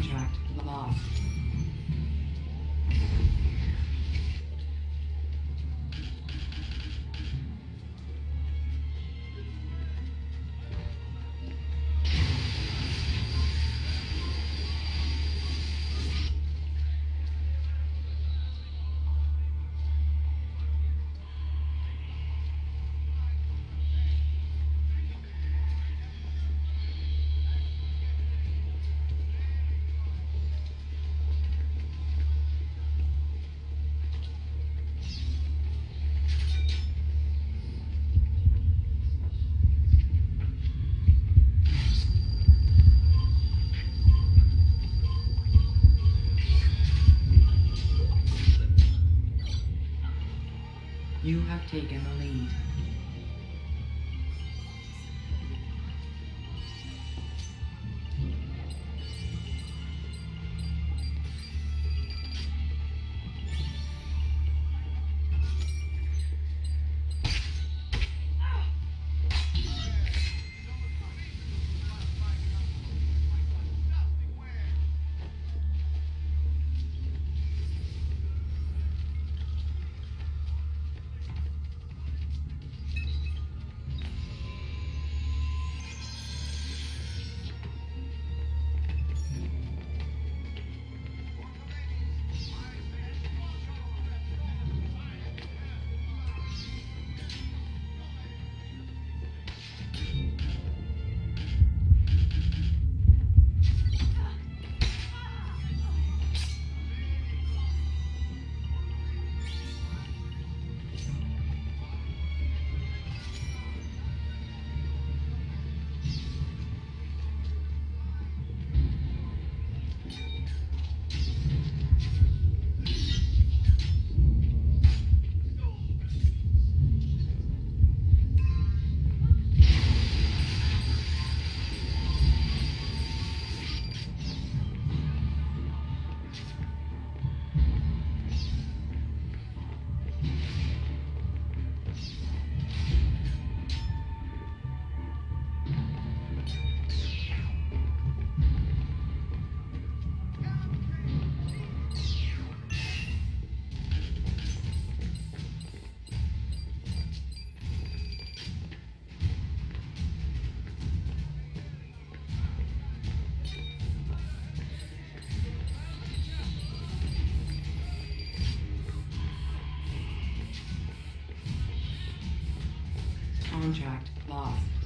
contract lost. You have taken the lead. Contract lost.